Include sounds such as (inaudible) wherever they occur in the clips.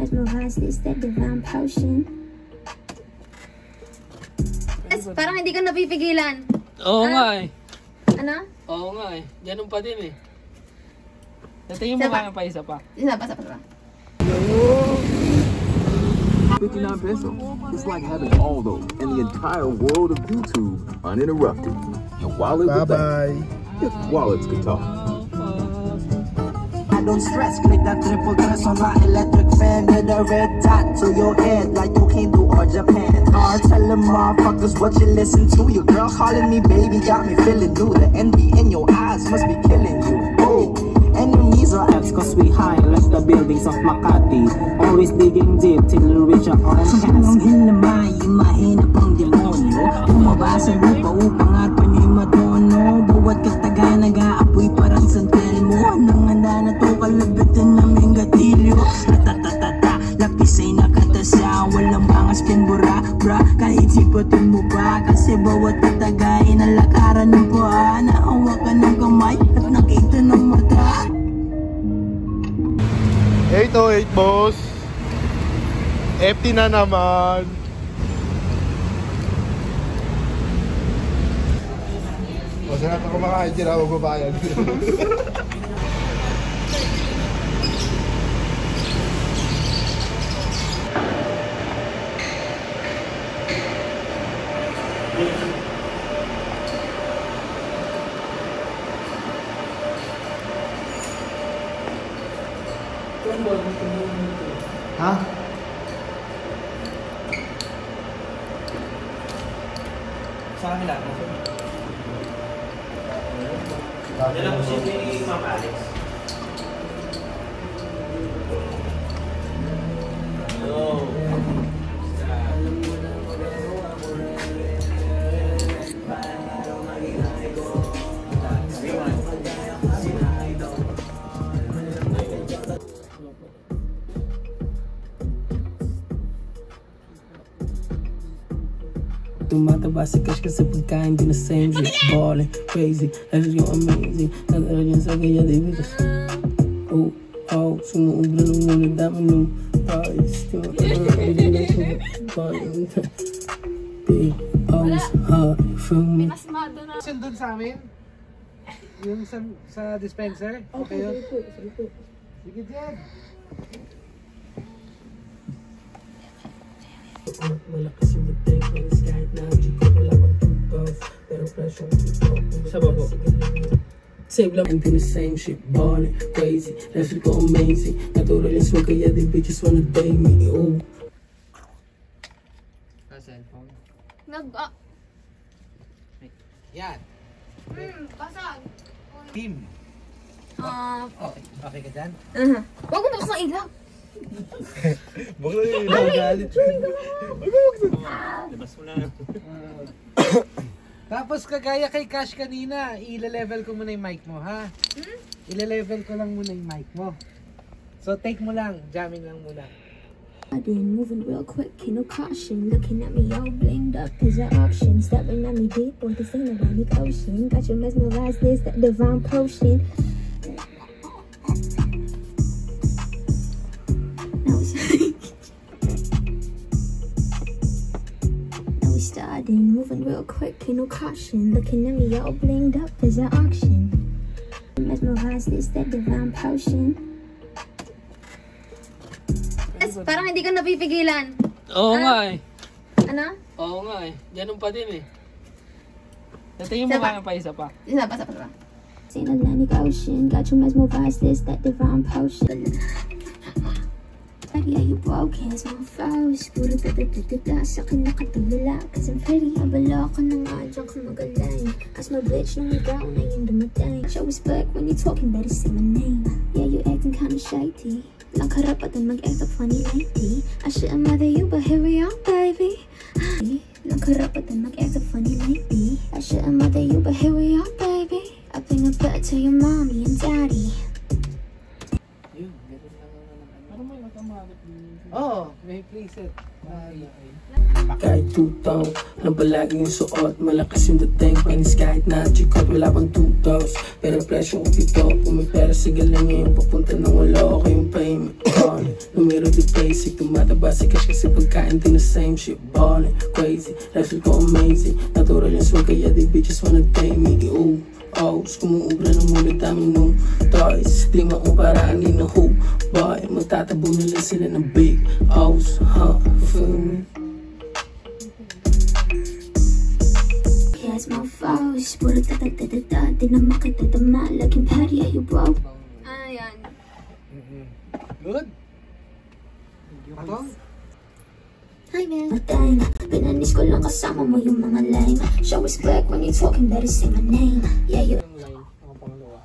Mesmerized, it's that divine potion. Yes, parang hindi ka napipigilan. Oo nga eh. Ano? Oo nga eh. Ganun pa din eh. Natingin mo Isa pa. kaya pa isa pa. Isa pa, isa pa, isa pa. 59 pesos. It's like having all those and the entire world of YouTube uninterrupted. And while it was that, if wallets could talk. I don't stress, click that triple press on my electric fan. Get a red dot to your head like you came to or Japan. Or tell them motherfuckers what you listen to. Your girl calling me baby got me feeling new The envy in your eyes must be killing you. Oh, enemies are X cause we high. Like the buildings of Makati. Always digging deep till we reach our own Ang castle hinamay, mahinap ang demonyo Bumaba sa lupa upang arpan yung madono Bawat kataga nag-aapoy parang santel mo Nang handa na to? Kalabitan namin gatilyo Ratatatata, lapisay na katasa Walang bangas pinbura, bra. Kahit sipatin mo ba Kasi bawat kataga inalakaran ng paa. Nahawakan ng kamay at nakita ng mata. 808 boss. FT na naman. O, sa lahat na kumakain sila, huwag babayad. (laughs) Yan lang po si Ma'am Alex Tumataba si cash kasi pagkain din na same shit Ballin', crazy, life is going amazing. Yan sa kaya di bigas Oh, oh, sumuubra nung muna dami nung Paris Hindi na ito Ballin' Big house, hot from me? Saan doon sa amin? Yung sa, sa dispenser? Okay yun? Sige dyan. Malakas yung dating ko is kahit na G ko wala pang tupaw Pero presyo ang tupaw Sa babo Save lang and the same shit Ballin', crazy, life go amazing Natural yung swag kaya the bitches wanna date me Oh Sa cellphone. Nag, ah, Yan. hmm, basag. Team. Ah, Okay. Okay ka dyan? uh Huwag mo tapos ng ilaw. Bakla yung galit. Tapos kagaya kay Cash kanina, ile-level ko muna yung mic mo, ha? Ile-level ko lang muna yung mic mo. So take mo lang, jamming lang muna. Been moving real quick, ain't no caution. Looking at me all blinged up, cause your options. Stepping at me deep, boy, this ain't Atlantic Ocean. Got you mesmerized, this, that divine potion. Starting, moving real quick, no caution. Looking at me all blinged up, cause your auction. Mesmerized, this, that divine potion. Yes, parang hindi ka napipigilan. Oo nga eh. Ano? Oo nga eh. Ganun pa din eh. Natingin mo kaya pa isa pa. Isa pa, isa pa, isa pa. Seen Atlantic Ocean, got you mesmerized, this, that divine potion. Are you broken? It's my first. Puro da da da da da, sa akin nakatulala. Cause I'm pretty, abala ka na nga, dyan ka magaling. As my bitch, nung ikaw na yung dumating. Show respect when you talking, better say my name. Yeah, you acting kinda shady. Lang karapatan mag-act up funny lately. I shouldn't mother you, but here we are, baby. Lang karapatan mag-act up funny lately. I shouldn't mother you, but here we are, baby. I think I better tell your mommy and daddy. Lang. Oo, may playset. Ah, Kahit tutong Nang palagi yung suot Malakas yung dating Panis kahit na chikot Wala pang tutos Pero presyo kong pito Kung may pera sige lang ngayon Papunta nang wala ako yung payment Ballin' Numero di basic Tumataba sa cash kasi pagkain din the same shit. Ballin' Crazy Lifestyle ko amazing. Natural yung swag Kaya di bitches wanna date me. Ooh Aus, kumuubra ng muna dami nung toys Di mauparaan ni na who Boy, magtatabo nila sila ng big Aus, huh, feel me? Yes, my foes. Puro tatatata. Di na makatadama. Laging pari ay broke. Ano yan? Good. Ako? Hi, man. Matay na. Pinanis ko lang kasama mo yung mga lame. Show respect when you talking. Better say my name. Yeah, you. Line, ako pangalawa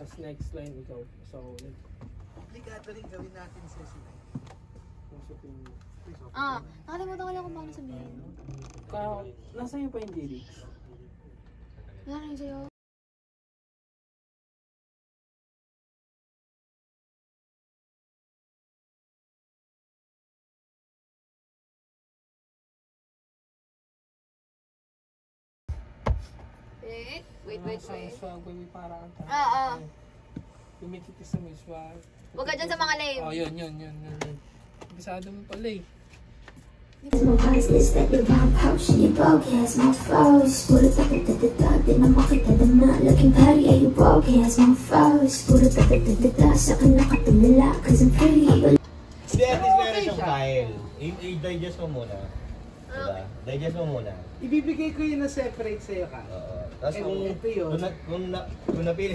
Tapos next line, ikaw So, Ligado rin gawin natin sa sila. Ah, nakalimutan ko lang kung paano sabihin. Kaya, nasa iyo pa yung lyrics? Wala yun sa'yo. Wait, wait, wait, wait. Swag, baby, parang ang Ah, ah. Lumikit ka sa may swag. Huwag ka dyan sa mga lame. Oh, yun, yun, yun, yun. yun. Bisado mo pala eh. My vice is that you're wrong potion. You broke. Yes, my foes. Puro tatatata. Di na makatadama. Laging pari ay you broke. Yes, my foes. Puro tatatata. Sa akin nakatulala. Cause I'm pretty. Hindi, at least meron siyang file. I- I-digest mo muna. Diba? Digest mo muna. Ibibigay ko yun na separate sa'yo ka. Oo. Tapos Eh, kung, ito yun. kung, na, kung, na, kung napili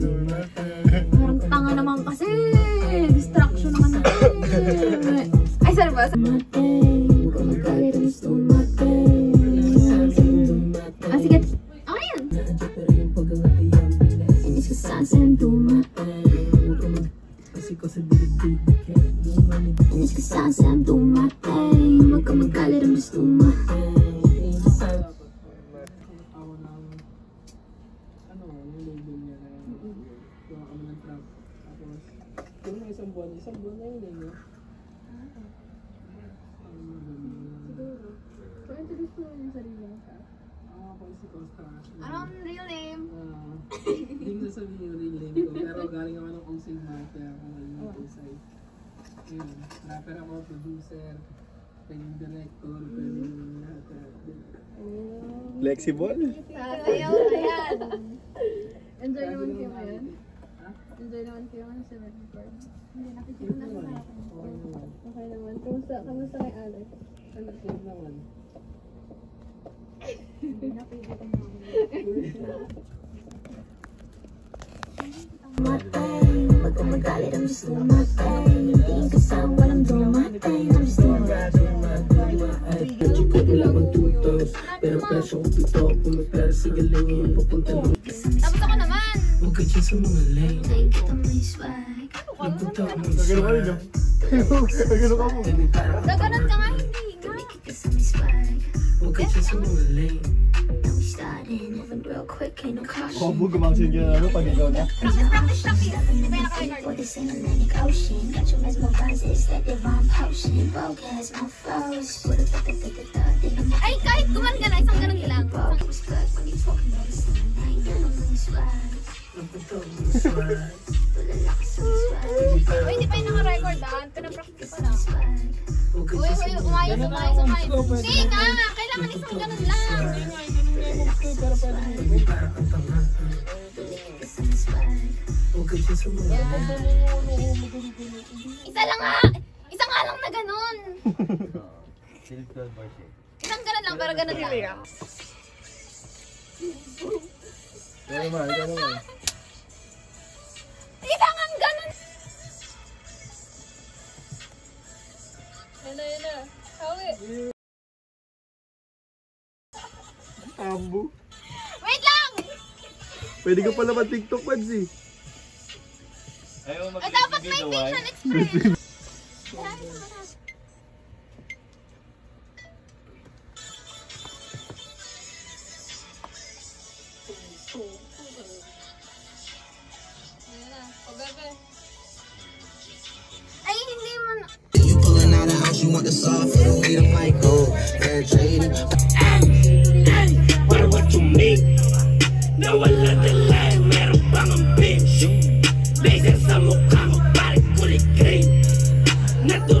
Ay, sorry ba? Kumagalit ang matay. Ah, sige. Okay yan. Inis ka sa akin nagiging Inis ka sa akin dumatay. Huwag ka magalit ang gusto matay. ako ng ano, yung label niya na gawa kami ng trap. Tapos, kung na isang buwan, isang buwan na yun eh, no? So, introduce mo yung sarili mo. Ako ako si Costa. Anong real name? Ah, Hindi ko sasabihin yung real name ko, pero galing ako ng Osing Bar, kaya ako ngayon ng Osay. Ayun, rapper ako, producer, pwedeng director, pwedeng lahat. Flexible? Sasayaw na yan. Enjoy naman kayo ngayon? Enjoy naman kayo ngayon sa Redford? Hindi nakikita na sa Okay naman. Okay naman. Kamusta, kamusta kay Alex? Ano, naman. Matay. Ka magalit ang gusto matay. Itingin ka sa walang dumatay. I'm just right. Medyo ko wala akong tutos Pero presyo kong pito Kung may pera yung papunta lang Tapos ako naman! Huwag ka dyan sa mga lane Ay, kita mo yung swag. Nagano ka mo. Ka nga, We starting. Moving real quick, ain't no caution. Gumangsin ka na, ano, pag ikaw na. For this Atlantic Ocean, got you mesmerized. It's that divine potion. You broke as my foes. Ay, kahit guman ka na, isang ganun lang. broke. Respect when you talking about this. I ain't got no money swag. Nagpunta ako ng swag Tulala ka sa may swag. Uy, di pa yung naka-record ah. Pinapractice pa na. Ka Uy, uy, umayos, umayos, umayos. Hindi nga, kailangan isang ganun lang. Isa lang nga! Isa nga lang na ganun! Silk 12 bars eh. Isang ganun lang, pero ganun lang. Ikaw naman, ikaw naman. Isa nga ganun! Yan na, yan na. Hawi. Ambo. Wait lang! Pwede ka pala mag-tiktok, Mads eh. Ayaw mo Eh, dapat may facial expression. Yan na. O, pulling out of house, you want the soft, you don't need a mic, oh, fair trade. Para what you mean? Nawala na lang, meron pang ang bitch. Laser sa mukha mo, parang kulay green. Naturo Bes,